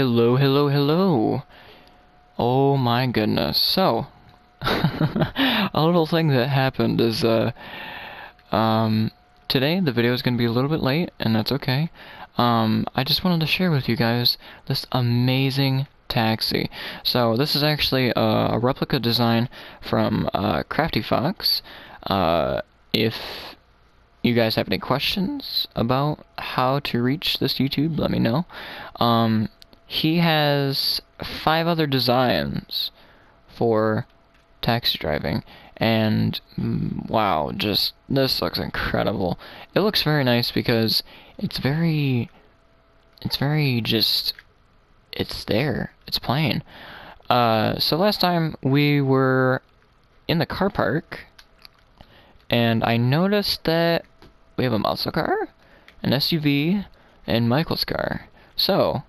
Hello, hello, hello. Oh my goodness. So, a little thing that happened is, uh, um, today the video is going to be a little bit late, and that's okay. Um, I just wanted to share with you guys this amazing taxi. So, this is actually a, a replica design from, uh, Crafty Fox. Uh, if you guys have any questions about how to reach this YouTube, let me know. Um, he has five other designs for taxi driving, and mm, wow, just this looks incredible. It looks very nice because it's very, it's very just, it's there, it's plain. Uh, so last time we were in the car park, and I noticed that we have a muscle car, an SUV, and Michael's car. So,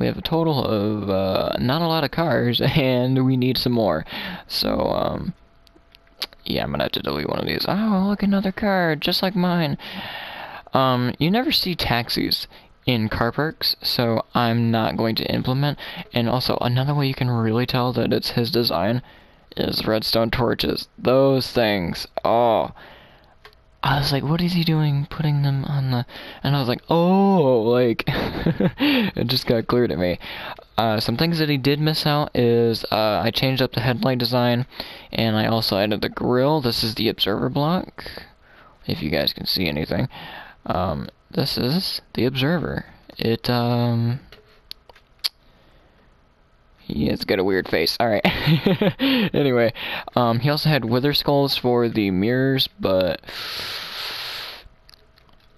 we have a total of uh, not a lot of cars, and we need some more. So, um, yeah, I'm gonna have to delete one of these. Oh, look, another car, just like mine. Um, you never see taxis in car parks, so I'm not going to implement. And also, another way you can really tell that it's his design is redstone torches. Those things, oh I was like, what is he doing putting them on the... And I was like, oh, like, it just got clear to me. Uh, some things that he did miss out is uh, I changed up the headlight design, and I also added the grill. This is the observer block, if you guys can see anything. Um, this is the observer. It, um... Yeah, it's got a weird face. Alright. anyway, um, he also had wither skulls for the mirrors, but...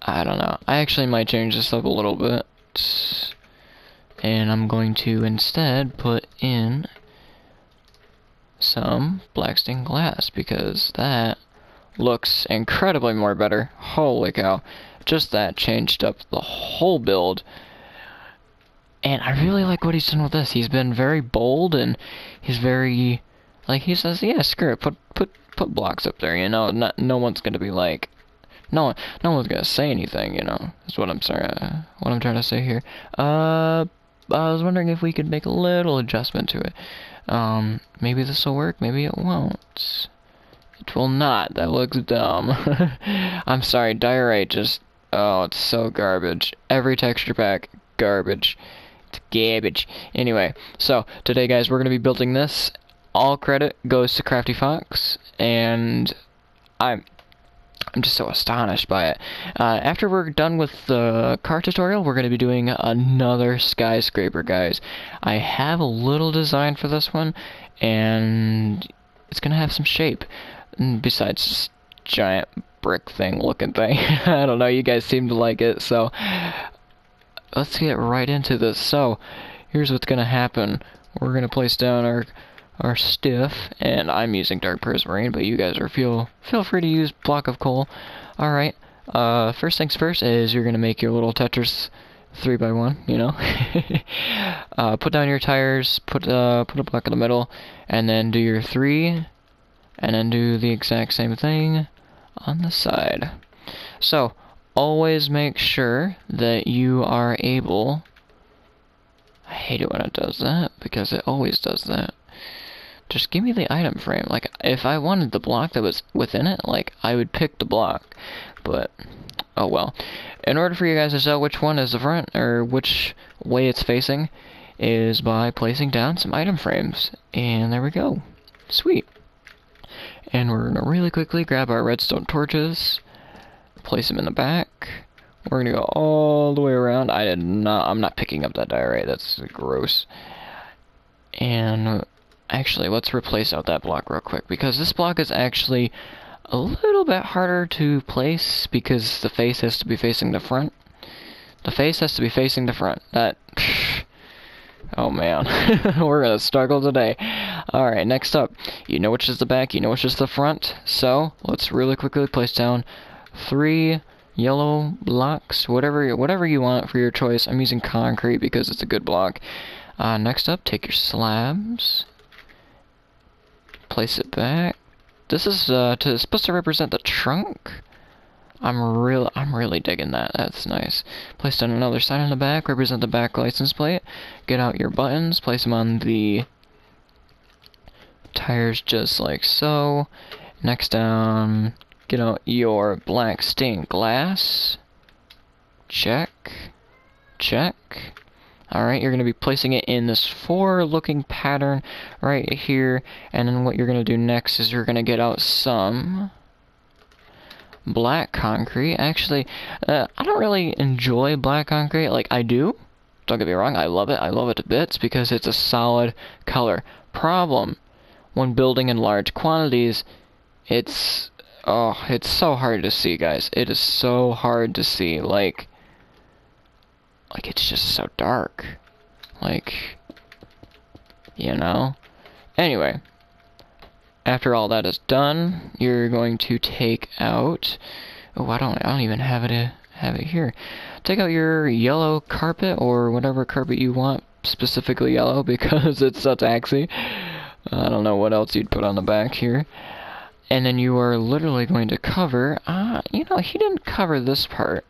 I don't know. I actually might change this up a little bit. And I'm going to instead put in some black stained glass because that looks incredibly more better. Holy cow. Just that changed up the whole build. And I really like what he's done with this. He's been very bold and he's very like he says, yeah, screw it, put put put blocks up there, you know. Not no one's gonna be like no no one's gonna say anything, you know. That's what I'm sorry what I'm trying to say here. Uh I was wondering if we could make a little adjustment to it. Um maybe this will work, maybe it won't. It will not. That looks dumb. I'm sorry, diorite just oh, it's so garbage. Every texture pack garbage. Garbage. Anyway, so today, guys, we're going to be building this. All credit goes to Crafty Fox, and I'm I'm just so astonished by it. Uh, after we're done with the car tutorial, we're going to be doing another skyscraper, guys. I have a little design for this one, and it's going to have some shape. Besides this giant brick thing looking thing. I don't know, you guys seem to like it, so let's get right into this. So, here's what's gonna happen. We're gonna place down our our stiff, and I'm using dark prismarine, but you guys are feel feel free to use block of coal. All right. Uh, first things first is you're gonna make your little Tetris three by one. You know. uh, put down your tires. Put uh put a block in the middle, and then do your three, and then do the exact same thing on the side. So always make sure that you are able I hate it when it does that because it always does that. Just give me the item frame. Like if I wanted the block that was within it like I would pick the block. But oh well. In order for you guys to tell which one is the front or which way it's facing is by placing down some item frames. And there we go. Sweet. And we're gonna really quickly grab our redstone torches place them in the back. We're gonna go all the way around. I did not, I'm not picking up that diorite, that's gross. And actually, let's replace out that block real quick, because this block is actually a little bit harder to place, because the face has to be facing the front. The face has to be facing the front. That, oh man, we're gonna struggle today. Alright, next up, you know which is the back, you know which is the front, so let's really quickly place down three yellow blocks, whatever whatever you want for your choice. I'm using concrete because it's a good block. Uh, next up, take your slabs, place it back. This is uh, to, supposed to represent the trunk. I'm real I'm really digging that. That's nice. Placed on another side on the back, represent the back license plate. Get out your buttons, place them on the tires just like so. Next down, get out your black stained glass. Check. Check. Alright, you're going to be placing it in this four looking pattern right here. And then what you're going to do next is you're going to get out some black concrete. Actually, uh, I don't really enjoy black concrete. Like, I do. Don't get me wrong, I love it. I love it to bits because it's a solid color. Problem, when building in large quantities, it's... Oh, it's so hard to see, guys. It is so hard to see. Like, like it's just so dark. Like, you know? Anyway, after all that is done, you're going to take out. Oh, I don't. I don't even have it. Have it here. Take out your yellow carpet or whatever carpet you want, specifically yellow because it's so taxi. I don't know what else you'd put on the back here. And then you are literally going to cover. Uh, you know, he didn't cover this part,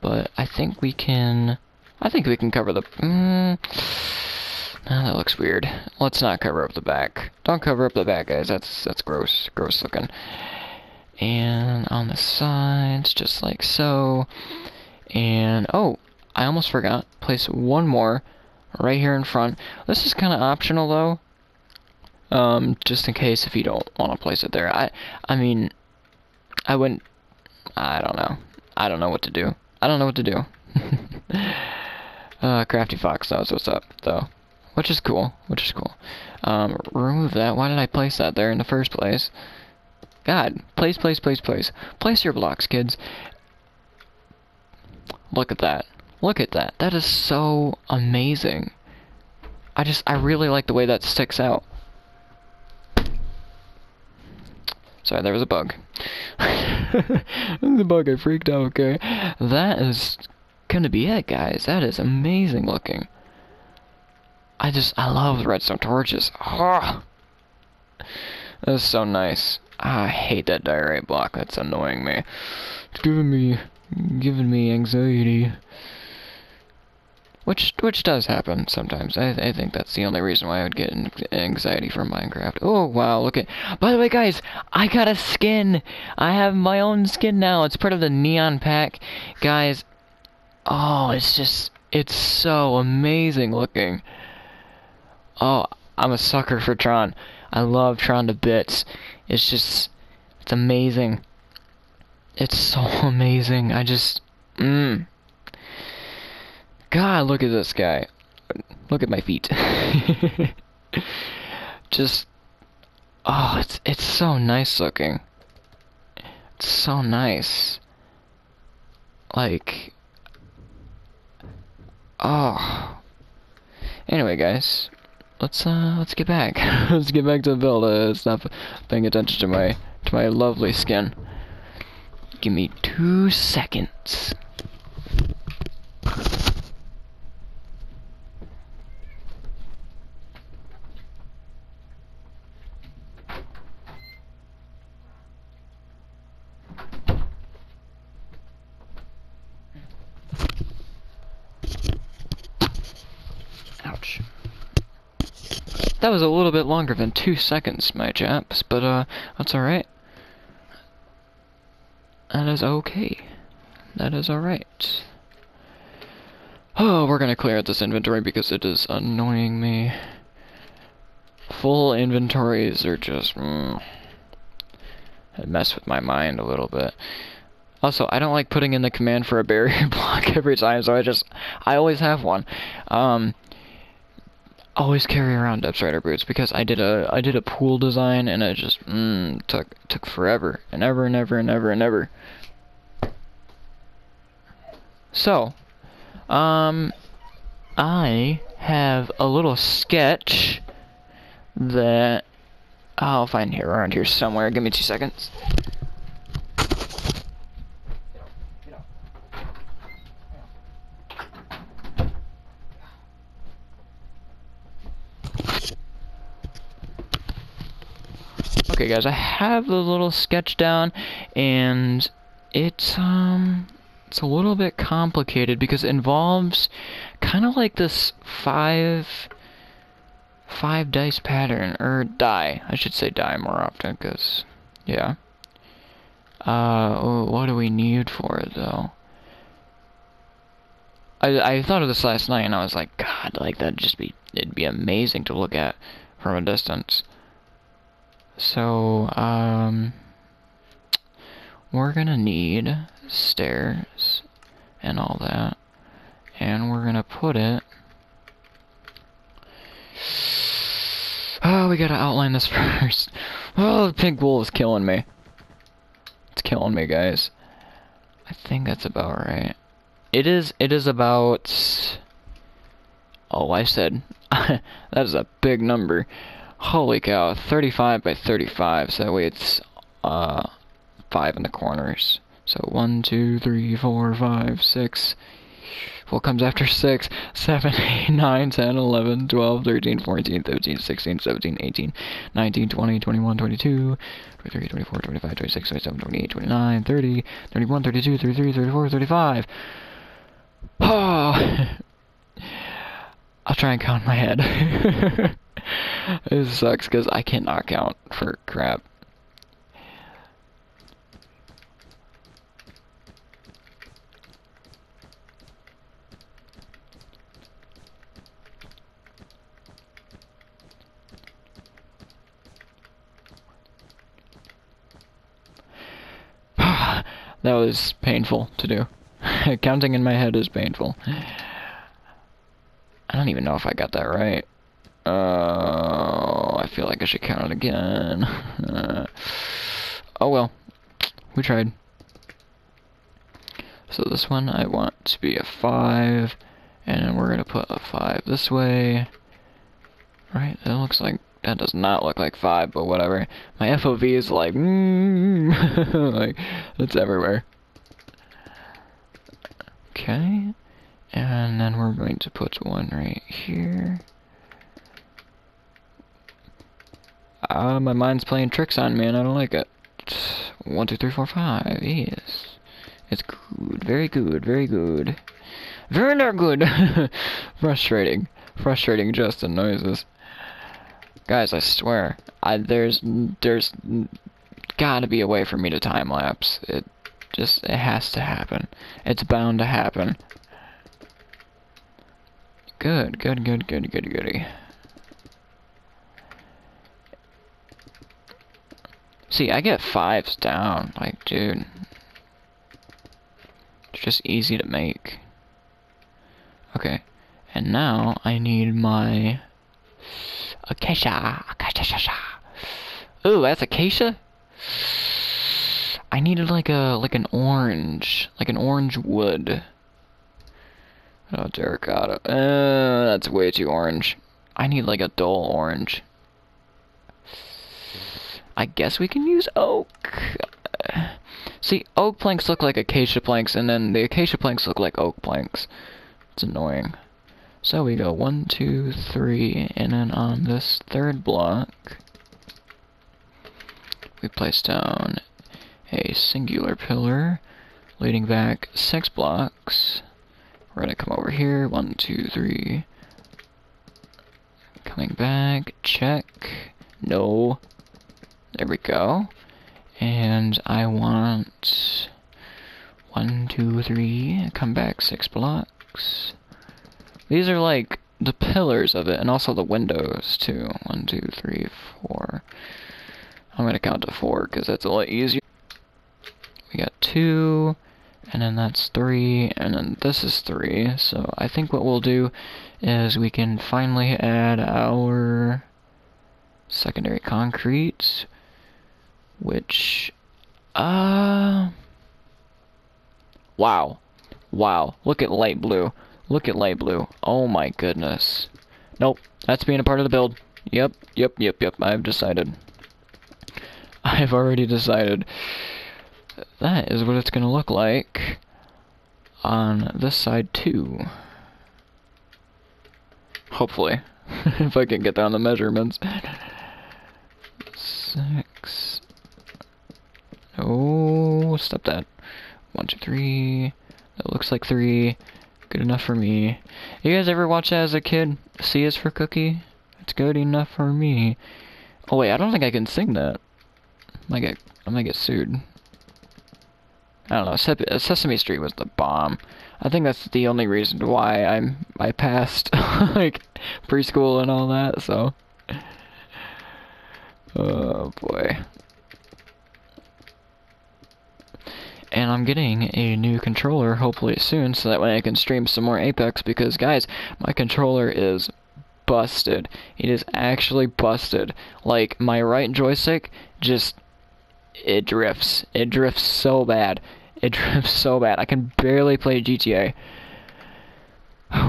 but I think we can. I think we can cover the. Mm, that looks weird. Let's not cover up the back. Don't cover up the back, guys. That's that's gross. Gross looking. And on the sides, just like so. And, oh, I almost forgot. Place one more right here in front. This is kind of optional, though. Um, just in case if you don't want to place it there. I, I mean, I wouldn't, I don't know. I don't know what to do. I don't know what to do. uh, Crafty Fox knows what's up, though. Which is cool. Which is cool. Um, remove that. Why did I place that there in the first place? God. Place, place, place, place. Place your blocks, kids. Look at that. Look at that. That is so amazing. I just, I really like the way that sticks out. Sorry, there was a bug. the bug, I freaked out, okay? That is gonna be it, guys. That is amazing looking. I just, I love redstone torches. Oh, that is so nice. Ah, I hate that diorite block. That's annoying me. It's giving me, giving me anxiety. Which, which does happen sometimes. I, I think that's the only reason why I would get anxiety from Minecraft. Oh, wow, look at... By the way, guys, I got a skin! I have my own skin now. It's part of the Neon Pack. Guys, oh, it's just... It's so amazing looking. Oh, I'm a sucker for Tron. I love Tron to bits. It's just, it's amazing. It's so amazing. I just, mmm. God, look at this guy. Look at my feet. just, oh, it's it's so nice looking. It's so nice. Like, oh. Anyway, guys, let's uh let's get back. let's get back to the build. Uh, stop paying attention to my to my lovely skin. Give me two seconds. That was a little bit longer than two seconds, my chaps, but uh, that's alright. That is okay. That is alright. Oh, we're gonna clear out this inventory because it is annoying me. Full inventories are just... Mm, mess with my mind a little bit. Also, I don't like putting in the command for a barrier block every time, so I just... I always have one. Um, always carry around Depth Strider boots because I did a I did a pool design and it just mm, took took forever and ever and ever and ever and ever. So, um, I have a little sketch that I'll find here around here somewhere. Give me two seconds. Okay guys, I have the little sketch down and It's, um, it's a little bit complicated because it involves kind of like this five, five dice pattern, or die. I should say die more often because, yeah. Uh, oh, what do we need for it though? I, I thought of this last night and I was like, God, like that'd just be, it'd be amazing to look at from a distance. So, um, we're gonna need stairs and all that. And we're gonna put it... Oh, we gotta outline this first. Oh, the pink wool is killing me. It's killing me, guys. I think that's about right. It is, it is about... Oh, I said... that is a big number. Holy cow, 35 by 35, so that way it's, uh, 5 in the corners. So 1, 2, 3, 4, 5, 6. What comes after 6? 7, 8, 9, 10, 11, 12, 13, 14, 15, 16, 17, 18, 19, 20, 21, 22, 23, 24, 25, 26, 27, 28, 29, 30, 31, 32, 33, 34, 35. Oh! I'll try and count my head. this sucks because I cannot count for crap. That was painful to do. Counting in my head is painful. I don't even know if I got that right. Uh, I feel like I should count it again. Uh, oh well. We tried. So this one I want to be a 5, and we're going to put a 5 this way. Right, that looks like that does not look like 5, but whatever. My FOV is like, mm, like, it's everywhere. Okay. And then we're going to put one right here. Ah, uh, my mind's playing tricks on me and I don't like it. One, two, three, four, five. Yes. It's good. Very good. Very good. Very not good. Frustrating. Frustrating Justin noises. Guys, I swear, I there's there's got to be a way for me to time lapse. It just it has to happen. It's bound to happen. Good, good, good, good, good, goody. See, I get fives down. Like, dude. It's just easy to make. Okay. And now I need my Acacia. Acacia. Ooh, that's acacia? I needed like a like an orange. Like an orange wood. Oh, terracotta. Uh, that's way too orange. I need like a dull orange. I guess we can use oak. See, oak planks look like acacia planks, and then the acacia planks look like oak planks. It's annoying. So we go one, two, three, and then on this third block, we place down a singular pillar leading back six blocks. We're gonna come over here, one, two, three. Coming back, check. No. There we go. And I want one, two, three, come back six blocks. These are like the pillars of it, and also the windows too. One, two, three, four. I'm gonna count to four because that's a lot easier. We got two, and then that's three, and then this is three. So I think what we'll do is we can finally add our secondary concrete, which, uh, wow, wow, look at light blue. Look at light blue. Oh my goodness. Nope, that's being a part of the build. Yep, yep, yep, yep, I've decided. I've already decided. That is what it's gonna look like on this side too. Hopefully. if I can get down the measurements. Six. Oh, stop that. One, two, three. That looks like three. Good enough for me. You guys ever watch that as a kid? C is for cookie? It's good enough for me. Oh wait, I don't think I can sing that. I might get, I might get sued. I don't know. Se Sesame Street was the bomb. I think that's the only reason why I'm I passed like preschool and all that. So, oh boy. And I'm getting a new controller hopefully soon, so that way I can stream some more Apex. Because guys, my controller is busted. It is actually busted. Like my right joystick just it drifts. It drifts so bad. It drifts so bad. I can barely play GTA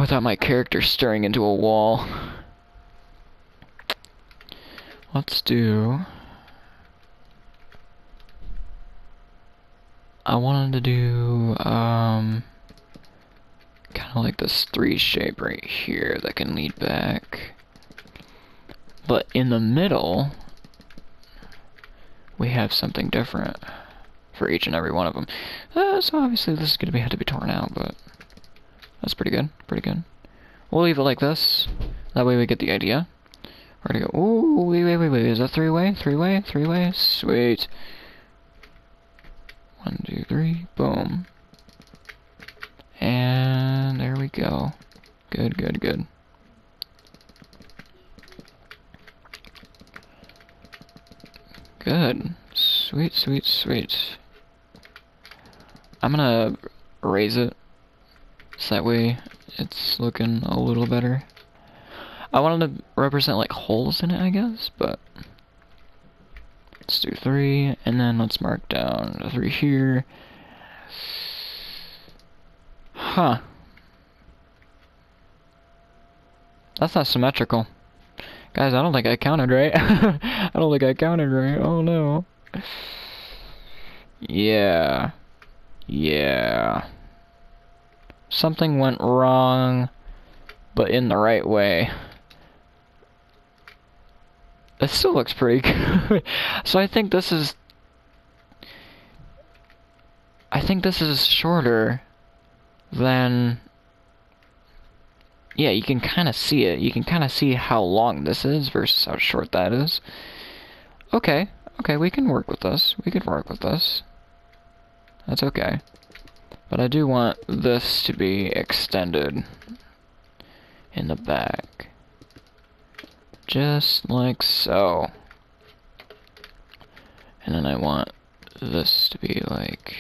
without my character staring into a wall. Let's do... I wanted to do, um... Kind of like this three shape right here that can lead back. But in the middle, we have something different for each and every one of them. Uh, so obviously this is going to be have to be torn out, but that's pretty good. Pretty good. We'll leave it like this. That way we get the idea. We're gonna go. Ooh, wait, wait, wait, wait. Is that three way? Three way? Three way? Sweet. One, two, three. Boom. And there we go. Good, good, good. Good. Sweet, sweet, sweet. I'm gonna raise it so that way it's looking a little better. I wanted to represent like holes in it, I guess, but let's do three, and then let's mark down three here. Huh. That's not symmetrical. Guys, I don't think I counted right. I don't think I counted right. Oh no. Yeah. Yeah. Something went wrong, but in the right way. It still looks pretty good. so I think this is... I think this is shorter than... Yeah, you can kind of see it. You can kind of see how long this is versus how short that is. Okay, okay, we can work with this. We can work with this. That's okay. But I do want this to be extended in the back. Just like so. And then I want this to be like...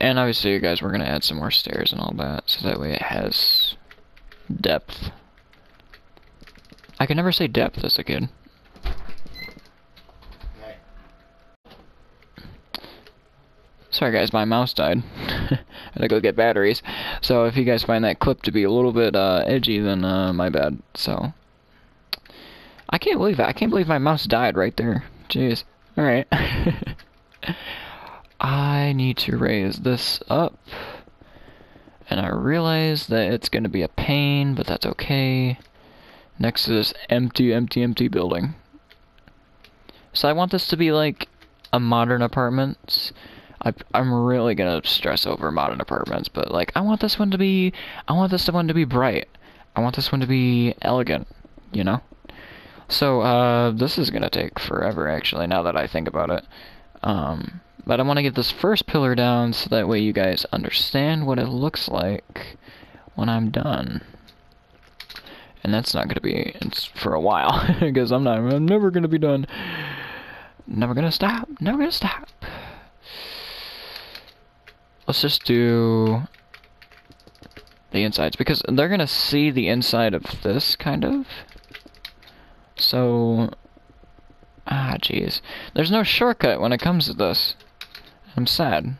And obviously you guys, we're going to add some more stairs and all that, so that way it has depth. I can never say depth as a kid. Sorry guys, my mouse died. I had to go get batteries. So if you guys find that clip to be a little bit uh, edgy, then uh, my bad. So I can't believe that. I can't believe my mouse died right there. Jeez. Alright. I need to raise this up. And I realize that it's going to be a pain, but that's okay. Next to this empty, empty, empty building. So I want this to be like a modern apartment I, I'm really gonna stress over modern apartments, but like I want this one to be, I want this one to be bright. I want this one to be elegant, you know. So uh, this is gonna take forever, actually. Now that I think about it, um, but I want to get this first pillar down so that way you guys understand what it looks like when I'm done. And that's not gonna be it's for a while because I'm not. I'm never gonna be done. Never gonna stop. Never gonna stop. Let's just do the insides because they're gonna see the inside of this kind of. So, ah, jeez, there's no shortcut when it comes to this. I'm sad.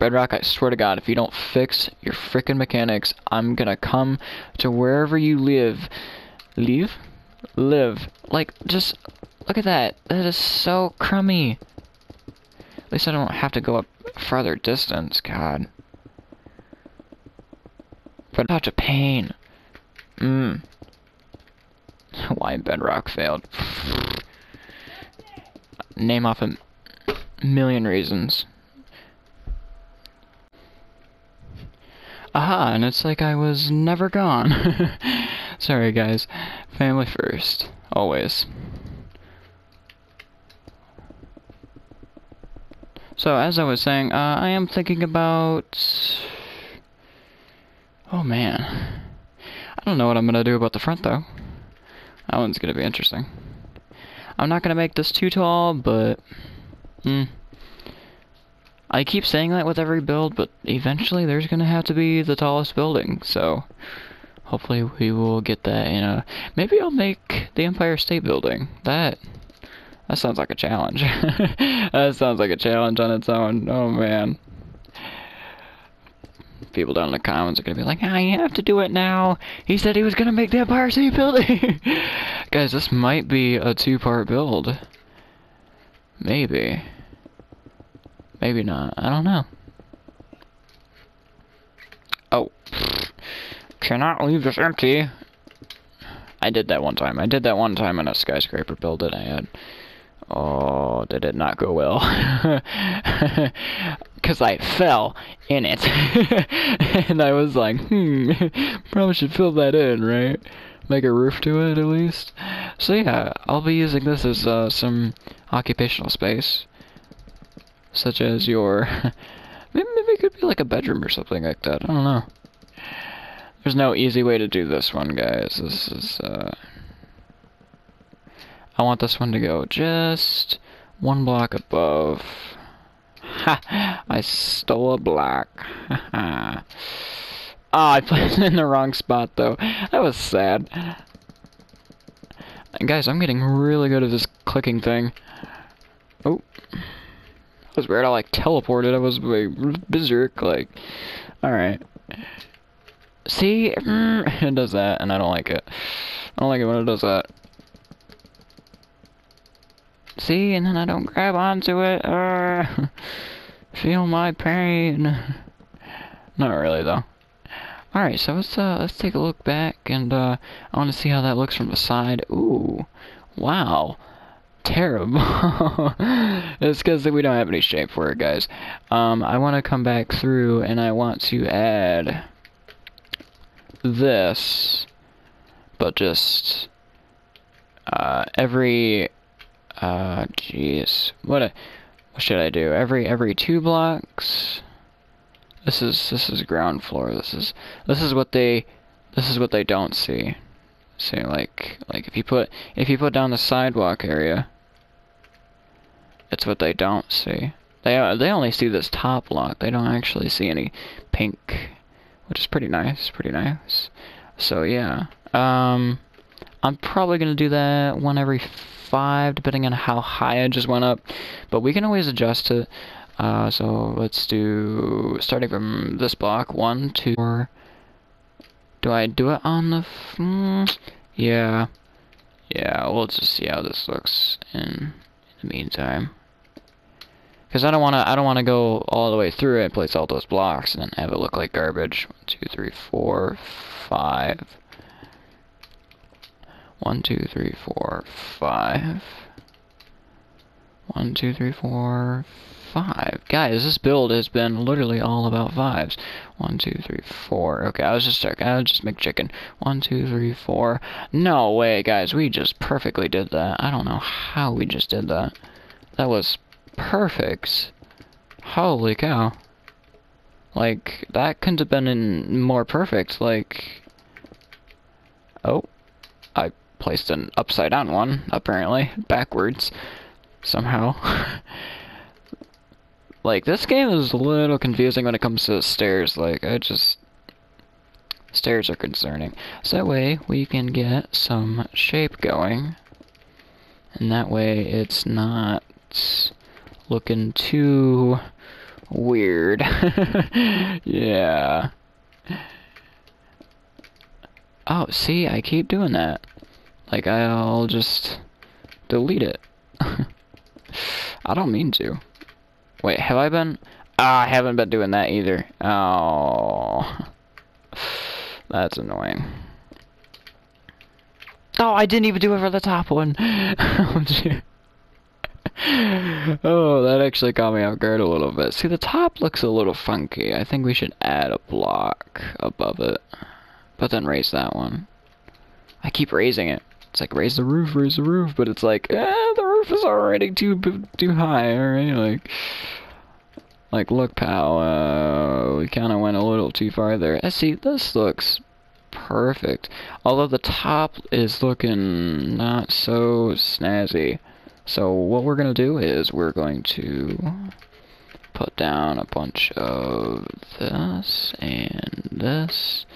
Bedrock, I swear to God, if you don't fix your frickin' mechanics, I'm gonna come to wherever you live. Leave? Live. Like, just look at that. That is so crummy. At least I don't have to go up farther distance, God. But such a pain. Mmm. Why Bedrock failed. Name off a million reasons. Aha, and it's like I was never gone. Sorry, guys. Family first. Always. So, as I was saying, uh, I am thinking about... Oh, man. I don't know what I'm gonna do about the front, though. That one's gonna be interesting. I'm not gonna make this too tall, but... Hmm. I keep saying that with every build, but eventually there's gonna have to be the tallest building, so... Hopefully we will get that in a... Maybe I'll make the Empire State Building. That... That sounds like a challenge. that sounds like a challenge on its own. Oh, man. People down in the comments are gonna be like, ah, I have to do it now. He said he was gonna make the Empire State Building. Guys, this might be a two-part build. Maybe. Maybe not. I don't know. Oh. Cannot leave this empty. I did that one time. I did that one time in a skyscraper build that I had. Oh, did it not go well? Because I fell in it. and I was like, hmm, probably should fill that in, right? Make a roof to it, at least. So yeah, I'll be using this as uh, some occupational space. Such as your... maybe, maybe it could be like a bedroom or something like that. I don't know. There's no easy way to do this one, guys. This is, uh... I want this one to go just one block above. Ha! I stole a block. Ah, I put it in the wrong spot, though. That was sad. Guys, I'm getting really good at this clicking thing. Oh. That was weird. I, like, teleported. I was like, berserk, like... Alright. See? it does that, and I don't like it. I don't like it when it does that. See, and then I don't grab onto it. Uh, feel my pain. Not really, though. Alright, so let's, uh, let's take a look back, and, uh, I want to see how that looks from the side. Ooh. Wow. Terrible. it's because we don't have any shape for it, guys. Um, I want to come back through, and I want to add this, but just uh, every uh, jeez, what what should I do? Every every two blocks. This is this is ground floor. This is this is what they this is what they don't see. See, like like if you put if you put down the sidewalk area, it's what they don't see. They they only see this top block. They don't actually see any pink which is pretty nice, pretty nice. So yeah, um, I'm probably gonna do that one every five, depending on how high I just went up. But we can always adjust it. Uh, so let's do starting from this block One, two, four. Do I do it on the? Mm, yeah, yeah. We'll just see how this looks in, in the meantime. Because I don't want to. I don't want to go all the way through it, place all those blocks, and then have it look like garbage. One, two, three, four, five. One, two, three, four, five. One, two, three, four, five. Guys, this build has been literally all about fives. One, two, three, four. Okay, I was just checking. I was just make chicken. One, two, three, four. No way, guys. We just perfectly did that. I don't know how we just did that. That was perfect. Holy cow. Like, that couldn't have been more perfect, like... Oh. I placed an upside down one, apparently. Backwards. Somehow. like, this game is a little confusing when it comes to stairs. Like, I just... Stairs are concerning. So that way, we can get some shape going. And that way, it's not looking too weird. yeah. Oh, see, I keep doing that. Like, I'll just delete it. I don't mean to. Wait, have I been? Ah, I haven't been doing that either. Oh. That's annoying. Oh, I didn't even do it for the top one. oh, oh, that actually caught me off guard a little bit. See, the top looks a little funky. I think we should add a block above it. But then raise that one. I keep raising it. It's like, raise the roof, raise the roof. But it's like, eh, the roof is already too too high, alright? Like, like, look, pal, uh, we kind of went a little too far there. Uh, see, this looks perfect. Although the top is looking not so snazzy. So what we're to do is we're going to put down a bunch of this and this.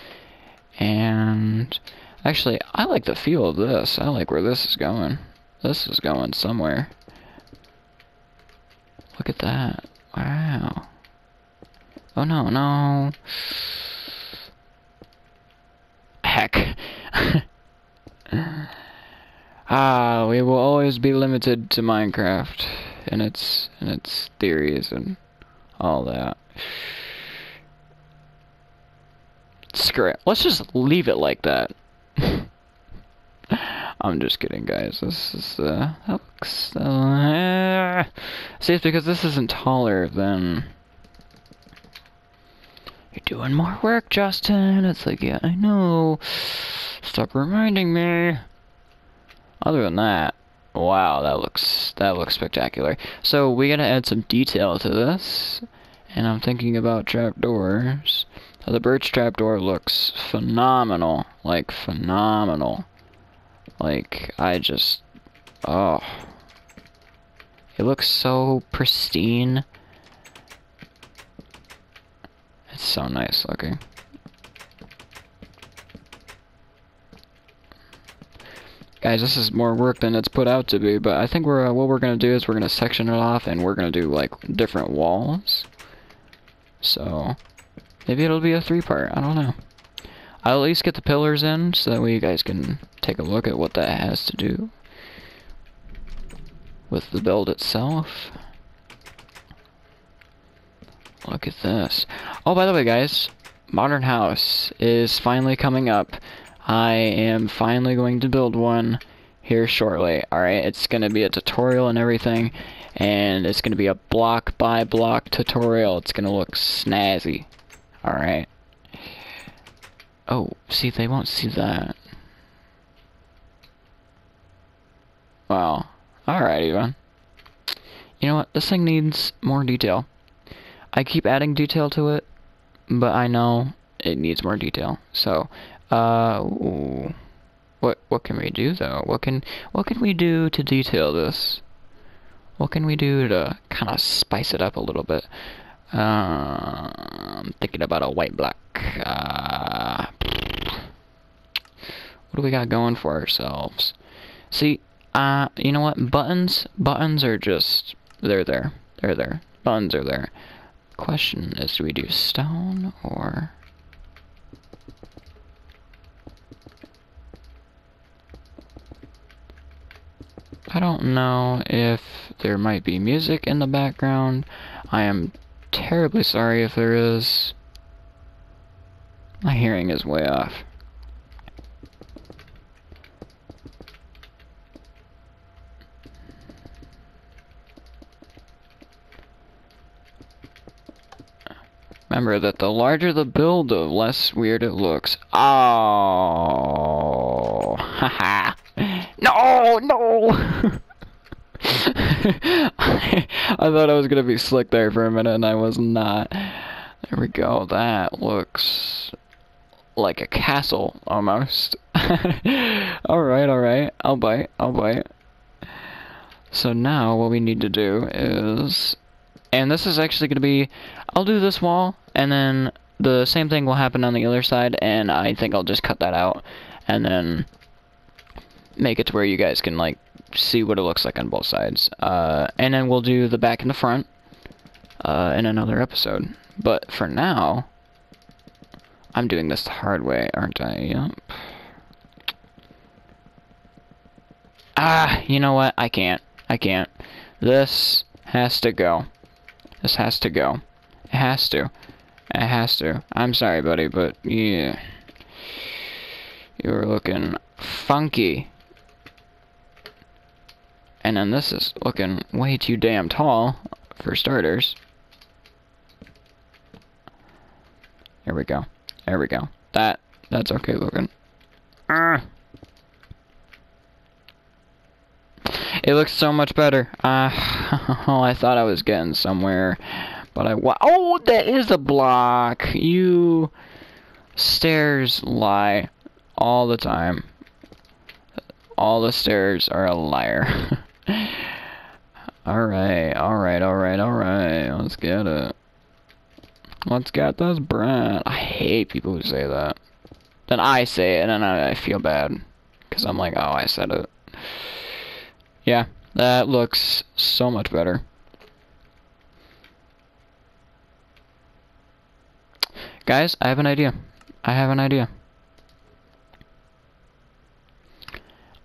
And actually, I like the feel of this. I like where this is going. This is going somewhere. Look at that. Wow. Oh no, no. Heck. ah, we will always be limited to Minecraft and its and its theories and all that. Screw it. Let's just leave it like that. I'm just kidding, guys. This is, uh, that looks, uh, see, it's because this isn't taller than... You're doing more work, Justin. It's like, yeah, I know. Stop reminding me. Other than that, wow, that looks, that looks spectacular. So, we gotta add some detail to this. And I'm thinking about trapdoors. So the birch trapdoor looks phenomenal. Like, phenomenal. Like, I just... Oh. It looks so pristine. It's so nice looking. Guys, this is more work than it's put out to be, but I think we're uh, what we're gonna do is we're gonna section it off and we're gonna do like different walls. So maybe it'll be a three part. I don't know. I'll at least get the pillars in so that way you guys can take a look at what that has to do with the build itself. Look at this. Oh, by the way, guys, Modern House is finally coming up. I am finally going to build one here shortly. Alright, it's going to be a tutorial and everything, and it's going to be a block by block tutorial. It's going to look snazzy. Alright. Oh, see, they won't see that. Wow. Alright, even. You know what? This thing needs more detail. I keep adding detail to it, but I know it needs more detail. So, uh, ooh. what what can we do though? What can what can we do to detail this? What can we do to kind of spice it up a little bit? I'm thinking about a white black. Uh, what do we got going for ourselves? See, uh, you know what? Buttons, buttons are just, they're there. They're there. Buttons are there. Question is, do we do stone or... I don't know if there might be music in the background. I am terribly sorry if there is. My hearing is way off. Remember that the larger the build, the less weird it looks. Oh, haha. no, no! I thought I was gonna be slick there for a minute and I was not. There we go. That looks like a castle almost. alright, alright. I'll bite. I'll bite. So now what we need to do is and this is actually going to be, I'll do this wall, and then the same thing will happen on the other side, and I think I'll just cut that out, and then make it to where you guys can, like, see what it looks like on both sides. Uh, and then we'll do the back and the front uh, in another episode. But for now, I'm doing this the hard way, aren't I? Yep. Ah, you know what? I can't. I can't. This has to go. This has to go. It has to. It has to. I'm sorry, buddy, but yeah. You were looking funky. And then this is looking way too damn tall, for starters. There we go. There we go. That, that's okay looking. Uh. It looks so much better. Uh, oh, I thought I was getting somewhere. But I... Oh, that is a block! You... Stairs lie all the time. All the stairs are a liar. alright, alright, alright, alright. Let's get it. Let's get this bread. I hate people who say that. Then I say it and then I feel bad. Because I'm like, oh, I said it. Yeah, that looks so much better. Guys, I have an idea. I have an idea.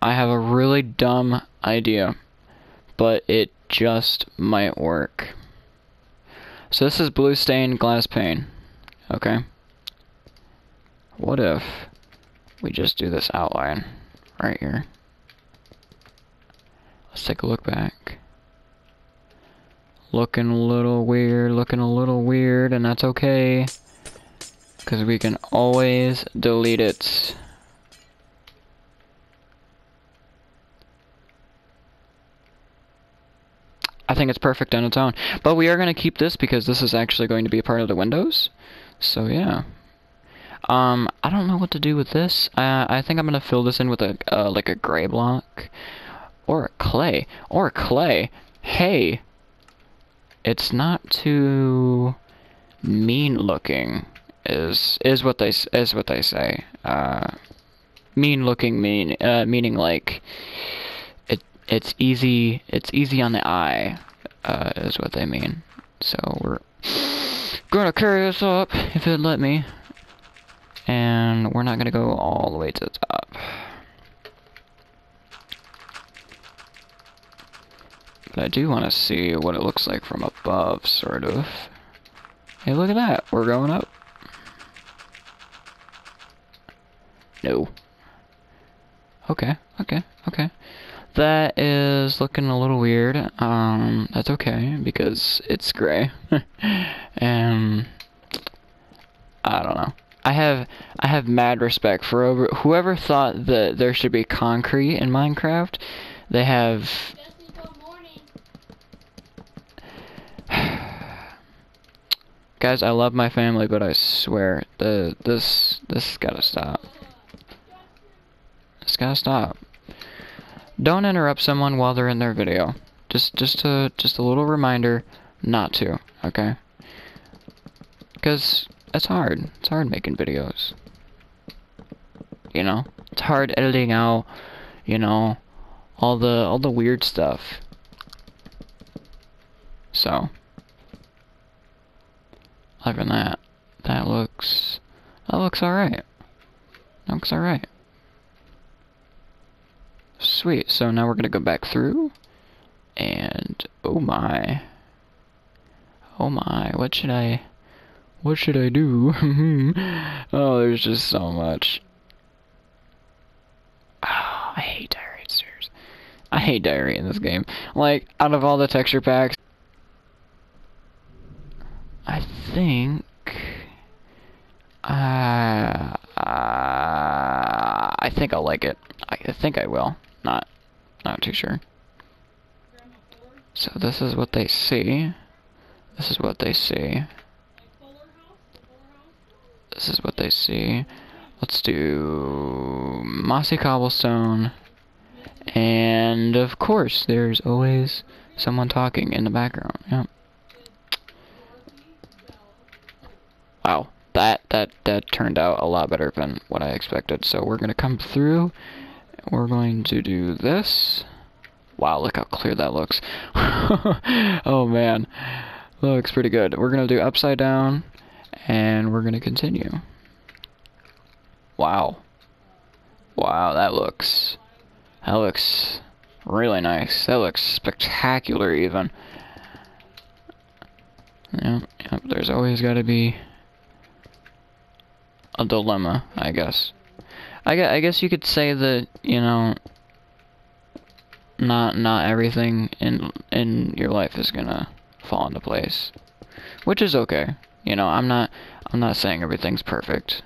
I have a really dumb idea, but it just might work. So this is blue stained glass pane, okay? What if we just do this outline right here? Let's take a look back. Looking a little weird, looking a little weird, and that's okay. Because we can always delete it. I think it's perfect on its own. But we are going to keep this because this is actually going to be a part of the windows. So yeah. Um, I don't know what to do with this. Uh, I think I'm going to fill this in with a uh, like a gray block. Or clay. Or clay. Hey! It's not too mean looking is is what they is what they say. Uh, mean looking mean uh, meaning like it's easy it's easy on the eye uh, is what they mean. So we're gonna carry this up if it let me, and we're not gonna go all the way to the top. But I do want to see what it looks like from above, sort of. Hey, look at that. We're going up. No. Okay, okay, okay. That is looking a little weird. Um, that's okay, because it's gray. and... I don't know. I have I have mad respect for over, whoever thought that there should be concrete in Minecraft. They have Guys, I love my family, but I swear the this this gotta stop. It's gotta stop. Don't interrupt someone while they're in their video. Just, just a, just a little reminder not to, okay? Because it's hard. It's hard making videos. You know? It's hard editing out, you know, all the, all the weird stuff. So. Other than that, that looks, that looks alright. Looks alright. Sweet, so now we're gonna go back through, and oh my, oh my, what should I, what should I do? oh, there's just so much. Oh, I hate diorite stairs. I hate diorite in this game. Like, out of all the texture packs, I think, uh, uh I think I'll like it. I, I think I will. Not, not too sure. So this is what they see. This is what they see. This is what they see. Let's do mossy cobblestone. And of course, there's always someone talking in the background. Yep. Wow, that that that turned out a lot better than what I expected. So we're gonna come through we're going to do this. Wow, look how clear that looks. oh man, looks pretty good. We're going to do upside down, and we're going to continue. Wow. Wow, that looks, that looks really nice. That looks spectacular even. Yep, yep, there's always got to be a dilemma, I guess. I guess, you could say that, you know, not not everything in in your life is gonna fall into place, which is okay. You know, I'm not I'm not saying everything's perfect.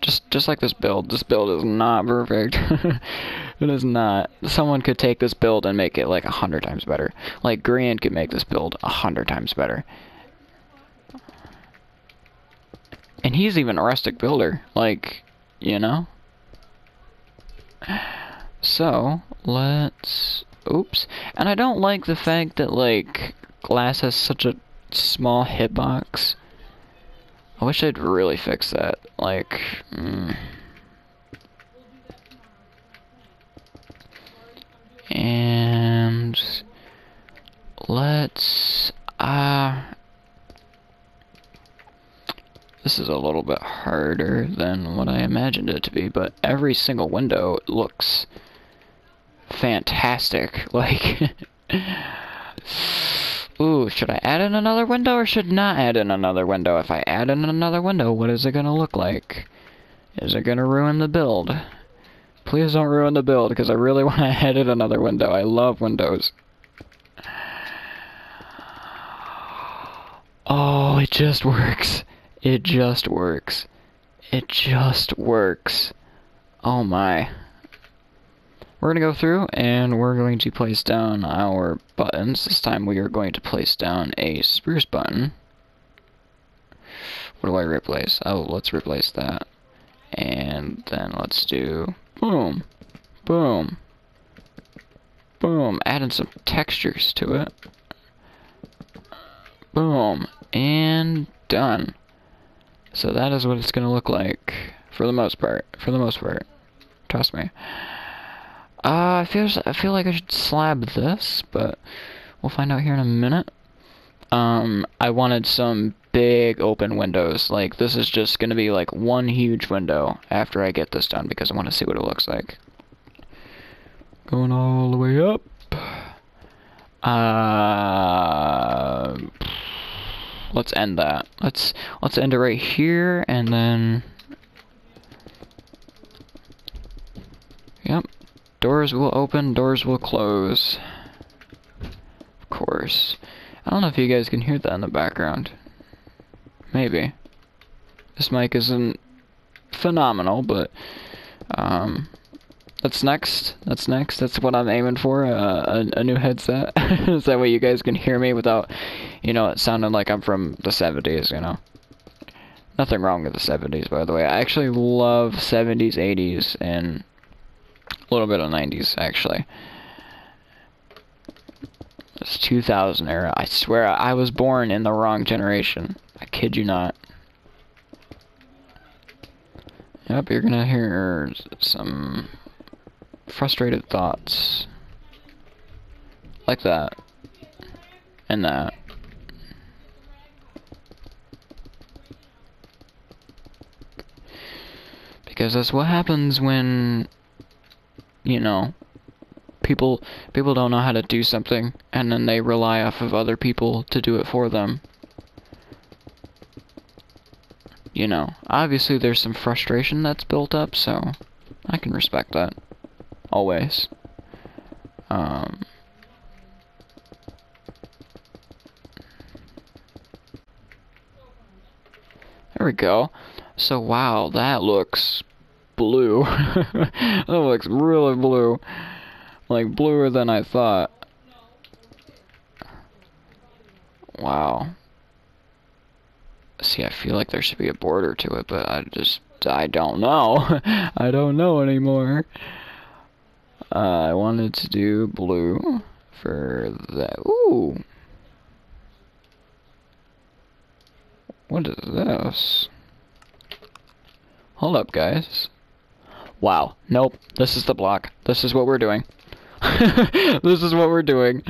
Just just like this build, this build is not perfect. it is not. Someone could take this build and make it like a hundred times better. Like Grian could make this build a hundred times better. And he's even a rustic builder. Like, you know? So, let's... Oops. And I don't like the fact that, like, glass has such a small hitbox. I wish I'd really fix that. Like, mm. And let's uh this is a little bit harder than what I imagined it to be, but every single window looks fantastic. Like Ooh, should I add in another window or should not add in another window? If I add in another window, what is it going to look like? Is it going to ruin the build? Please don't ruin the build, because I really want to add in another window. I love windows. Oh, it just works. It just works. It just works. Oh my. We're going to go through and we're going to place down our buttons. This time we are going to place down a spruce button. What do I replace? Oh, let's replace that. And then let's do boom, boom, boom. Adding some textures to it. Boom, and done. So that is what it's going to look like for the most part. For the most part. Trust me. Uh, I feel I feel like I should slab this, but we'll find out here in a minute. Um, I wanted some big open windows. Like this is just gonna be like one huge window after I get this done because I want to see what it looks like. Going all the way up. Uh, let's end that. Let's let's end it right here and then. Yep, Doors will open, doors will close. Of course. I don't know if you guys can hear that in the background. Maybe. This mic isn't phenomenal, but um, that's next. That's next. That's what I'm aiming for. Uh, a, a new headset. Is that way you guys can hear me without, you know, it sounded like I'm from the 70s, you know. Nothing wrong with the 70s, by the way. I actually love 70s, 80s, and a little bit of 90s, actually. It's 2000 era. I swear I was born in the wrong generation. I kid you not. Yep, you're gonna hear some frustrated thoughts. Like that. And that. Because that's what happens when you know, people people don't know how to do something and then they rely off of other people to do it for them. You know, obviously there's some frustration that's built up, so I can respect that. Always. Um There we go. So wow, that looks blue. that looks really blue. Like bluer than I thought. Wow. See, I feel like there should be a border to it, but I just, I don't know. I don't know anymore. Uh, I wanted to do blue for that. Ooh. What is this? Hold up, guys. Wow. Nope. This is the block. This is what we're doing. this is what we're doing.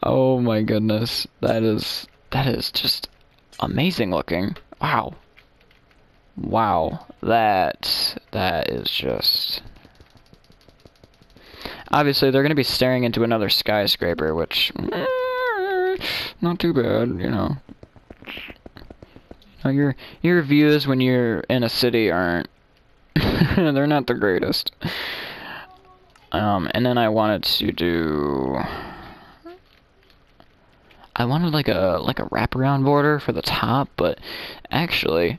Oh my goodness. That is that is just amazing looking. Wow. Wow. That that is just Obviously, they're going to be staring into another skyscraper, which eh, not too bad, you know. Your your views when you're in a city aren't they're not the greatest. Um, and then I wanted to do... I wanted like a like a wraparound border for the top, but actually,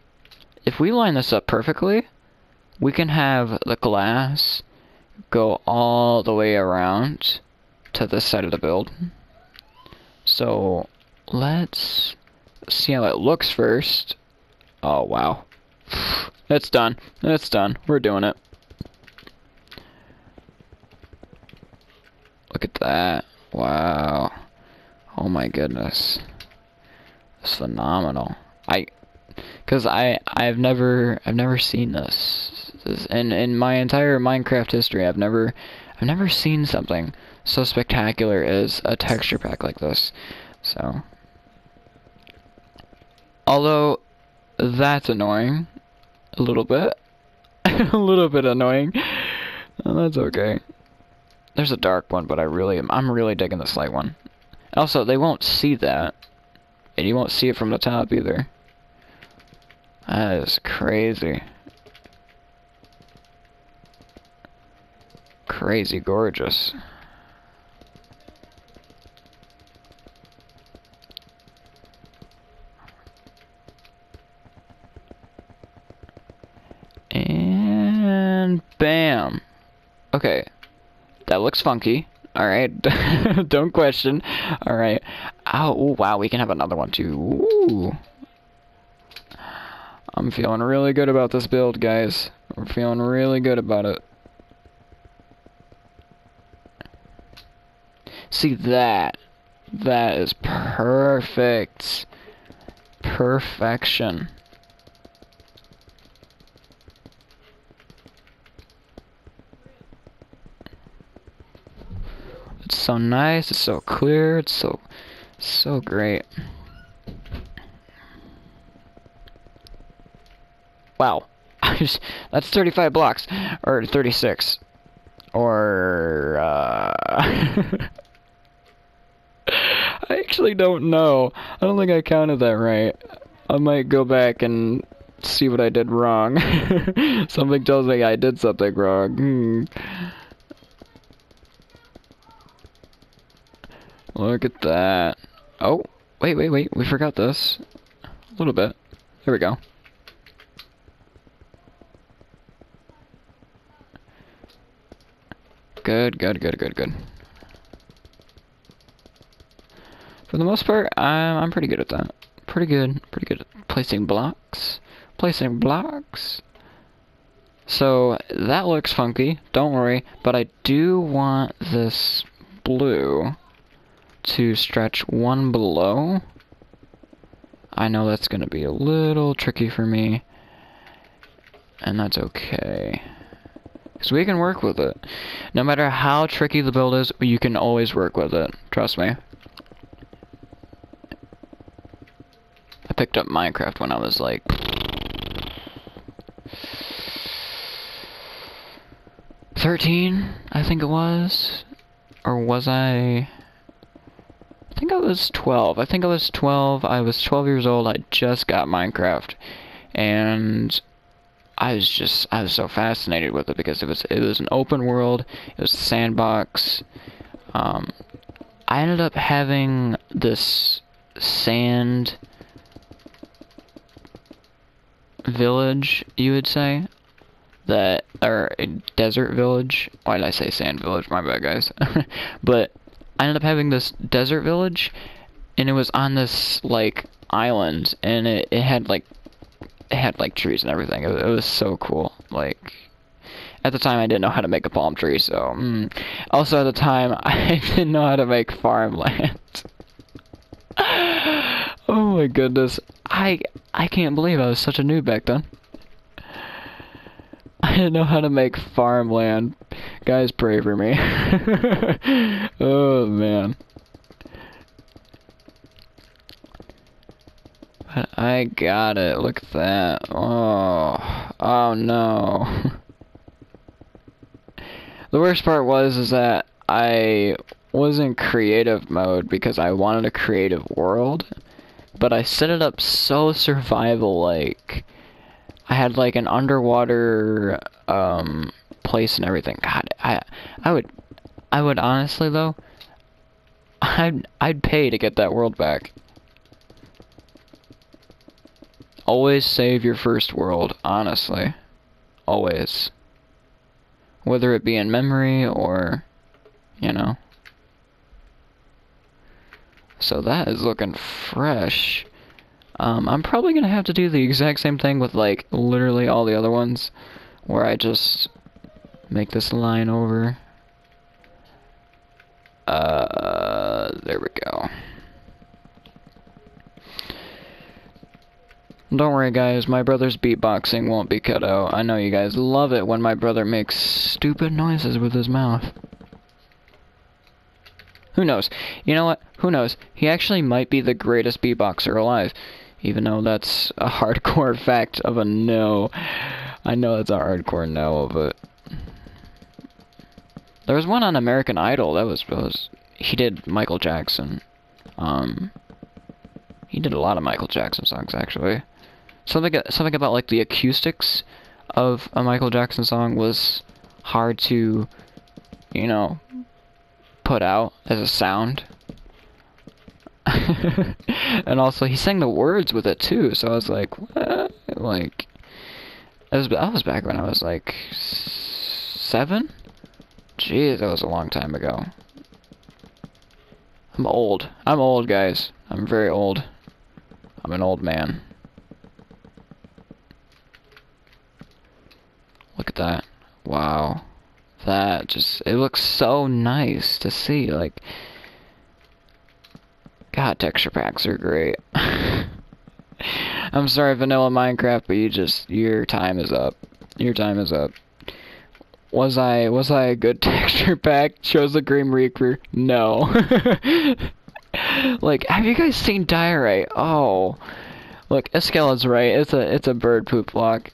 if we line this up perfectly, we can have the glass go all the way around to this side of the build. So let's see how it looks first. Oh wow. It's done. It's done. We're doing it. Look at that. Wow. Oh my goodness. It's phenomenal. I cuz I I've never I've never seen this. this in in my entire Minecraft history, I've never I've never seen something so spectacular as a texture pack like this. So although that's annoying a little bit. a little bit annoying. Uh, that's okay. There's a dark one, but I really am I'm really digging this light one. Also, they won't see that. And you won't see it from the top either. That is crazy. Crazy gorgeous. And bam. Okay. That looks funky. Alright, don't question. Alright. Oh, wow, we can have another one too. Ooh. I'm feeling really good about this build, guys. I'm feeling really good about it. See that? That is perfect. Perfection. It's so nice, it's so clear, it's so, so great. Wow. That's 35 blocks. Or 36. Or, uh... I actually don't know. I don't think I counted that right. I might go back and see what I did wrong. something tells me I did something wrong. Hmm. Look at that. Oh, wait, wait, wait. We forgot this. A little bit. Here we go. Good, good, good, good, good. For the most part, I'm, I'm pretty good at that. Pretty good, pretty good at placing blocks. Placing blocks. So, that looks funky, don't worry, but I do want this blue to stretch one below. I know that's going to be a little tricky for me. And that's okay. Because we can work with it. No matter how tricky the build is, you can always work with it. Trust me. I picked up Minecraft when I was like... Thirteen, I think it was. Or was I... I think I was 12. I think I was 12. I was 12 years old. I just got Minecraft. And I was just I was so fascinated with it because it was it was an open world. It was a sandbox. Um, I ended up having this sand village, you would say, that or a desert village. Why did I say sand village? My bad, guys. but I ended up having this desert village, and it was on this like island, and it, it had like it had like trees and everything. It, it was so cool. Like at the time, I didn't know how to make a palm tree, so mm. also at the time, I didn't know how to make farmland. oh my goodness, I I can't believe I was such a noob back then. I didn't know how to make farmland. Guys, pray for me. oh, man. I got it. Look at that. Oh. Oh, no. the worst part was is that I was in creative mode because I wanted a creative world. But I set it up so survival-like I had like an underwater um, place and everything. God, I I would I would honestly though I'd I'd pay to get that world back. Always save your first world, honestly. Always. Whether it be in memory or you know. So that is looking fresh. Um, I'm probably gonna have to do the exact same thing with like literally all the other ones, where I just make this line over. Uh, there we go. Don't worry guys, my brother's beatboxing won't be cut out. I know you guys love it when my brother makes stupid noises with his mouth. Who knows? You know what? Who knows? He actually might be the greatest beatboxer alive. Even though that's a hardcore fact of a no. I know that's a hardcore no, but... There was one on American Idol that was, was he did Michael Jackson. Um, he did a lot of Michael Jackson songs actually. Something something about like the acoustics of a Michael Jackson song was hard to, you know, put out as a sound. and also he sang the words with it too, so I was like, what? Like, it was, that was back when I was like seven? Jeez, that was a long time ago. I'm old. I'm old, guys. I'm very old. I'm an old man. Look at that. Wow. That just, it looks so nice to see. Like, God, texture packs are great. I'm sorry, Vanilla Minecraft, but you just, your time is up. Your time is up. Was I was I a good texture pack? Shows the Grim Reaper. No. like, have you guys seen Diorite? Oh, look, Eskella's right. It's a it's a bird poop block.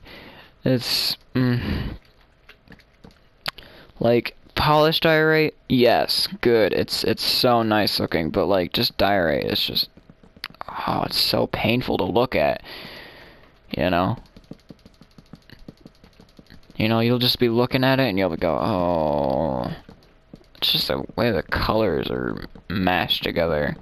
It's mm, like polished diorite. Yes, good. It's it's so nice looking, but like just diorite, it's just oh, it's so painful to look at. You know. You know, you'll just be looking at it and you'll go, oh. It's just the way the colors are mashed together.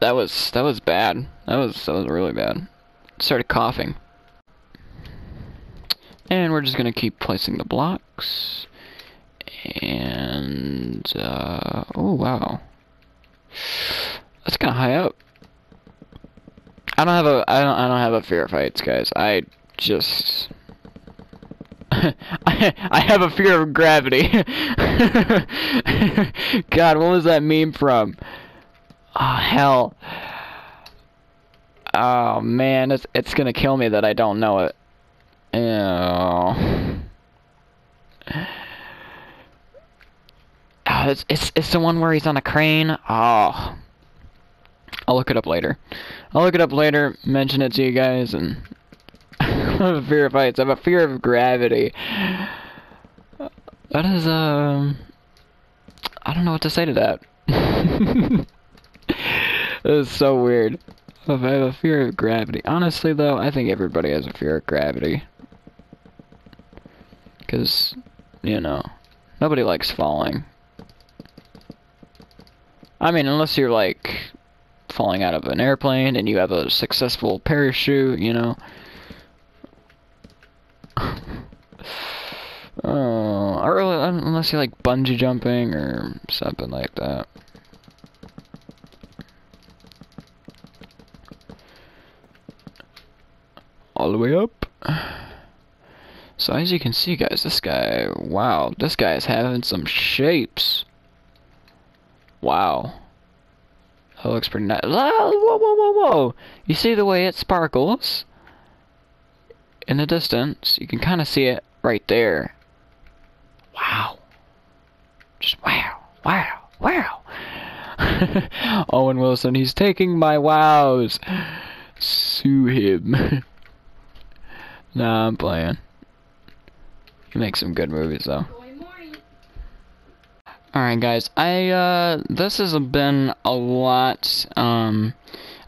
That was that was bad. That was that was really bad. Started coughing. And we're just gonna keep placing the blocks. And uh, oh wow, that's kind of high up. I don't have a I don't I don't have a fear of heights, guys. I just I, I have a fear of gravity. God, what was that meme from? Oh hell. Oh man, it's it's gonna kill me that I don't know it. Ew. Oh, it's, it's, it's the one where he's on a crane. Oh. I'll look it up later. I'll look it up later, mention it to you guys, and I have a fear of heights. I have a fear of gravity. That is, um... I don't know what to say to that. that is so weird. I have a fear of gravity. Honestly, though, I think everybody has a fear of gravity. Because, you know, nobody likes falling. I mean, unless you're, like, falling out of an airplane and you have a successful parachute, you know. Oh, or unless you're, like bungee jumping or something like that. All the way up. So as you can see guys, this guy, wow, this guy is having some shapes. Wow. That looks pretty nice. Whoa, whoa, whoa, whoa! You see the way it sparkles? In the distance, you can kind of see it right there. Wow. Just wow, wow, wow. Owen Wilson, he's taking my wows. Sue him. nah, I'm playing. He makes some good movies, though. Alright guys, I, uh, this has been a lot, um,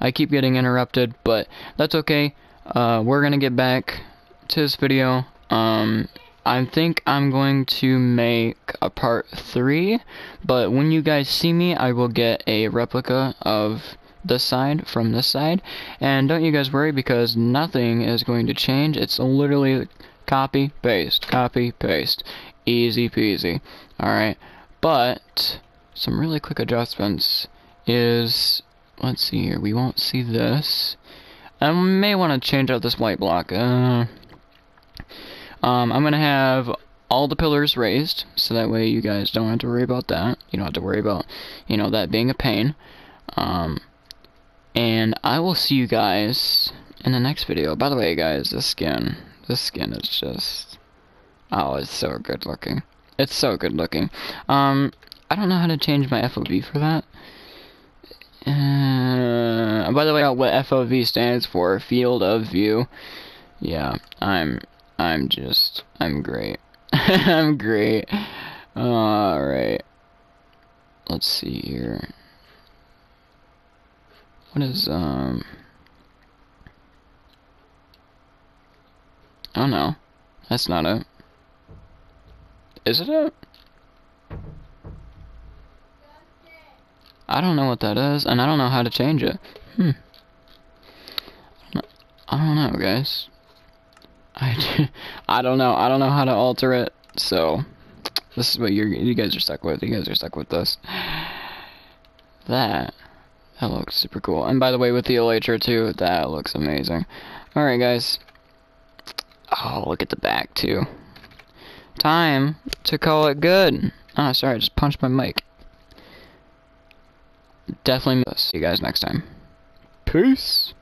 I keep getting interrupted, but that's okay, uh, we're gonna get back to this video. Um, I think I'm going to make a part 3, but when you guys see me, I will get a replica of this side from this side. And don't you guys worry because nothing is going to change. It's literally copy, paste, copy, paste. Easy peasy. Alright, but some really quick adjustments is, let's see here, we won't see this. I may want to change out this white block. Uh, um, I'm going to have all the pillars raised, so that way you guys don't have to worry about that. You don't have to worry about, you know, that being a pain. Um, and I will see you guys in the next video. By the way, guys, this skin, this skin is just, oh, it's so good looking. It's so good looking. Um, I don't know how to change my FOV for that. Uh, by the way, what FOV stands for, field of view. Yeah, I'm, I'm just, I'm great. I'm great. Alright. Let's see here. What is, um... Don't know. That's not it. Is it it? I don't know what that is, and I don't know how to change it. Hmm. I don't know, guys. I, I don't know. I don't know how to alter it, so this is what you you guys are stuck with. You guys are stuck with this. That that looks super cool. And by the way, with the elytra too, that looks amazing. Alright, guys. Oh, look at the back too. Time to call it good. Oh, sorry, I just punched my mic. Definitely miss. See you guys next time. Peace.